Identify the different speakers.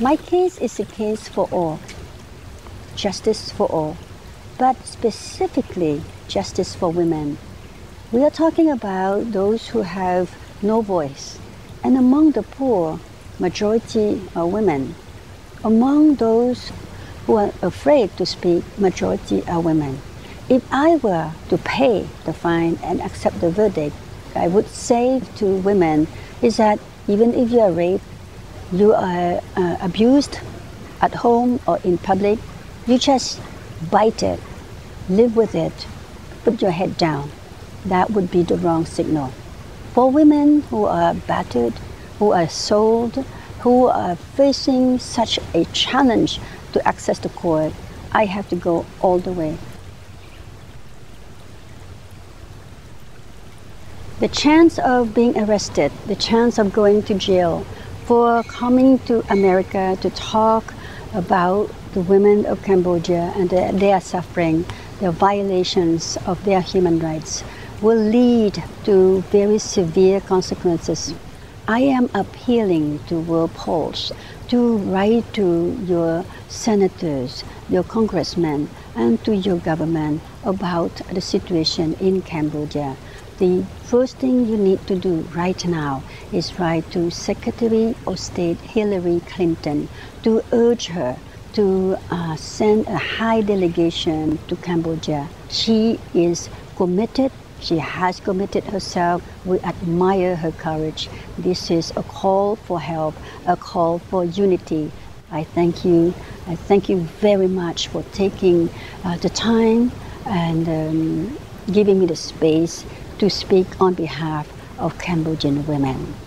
Speaker 1: My case is a case for all, justice for all, but specifically justice for women. We are talking about those who have no voice, and among the poor, majority are women. Among those who are afraid to speak, majority are women. If I were to pay the fine and accept the verdict, I would say to women is that even if you are raped, you are uh, abused at home or in public, you just bite it, live with it, put your head down. That would be the wrong signal. For women who are battered, who are sold, who are facing such a challenge to access the court, I have to go all the way. The chance of being arrested, the chance of going to jail for coming to America to talk about the women of Cambodia and their, their suffering, the violations of their human rights will lead to very severe consequences. I am appealing to World Pulse to write to your senators, your congressmen, and to your government about the situation in Cambodia. The first thing you need to do right now is write to Secretary of State Hillary Clinton to urge her to uh, send a high delegation to Cambodia. She is committed she has committed herself. We admire her courage. This is a call for help, a call for unity. I thank you. I thank you very much for taking uh, the time and um, giving me the space to speak on behalf of Cambodian women.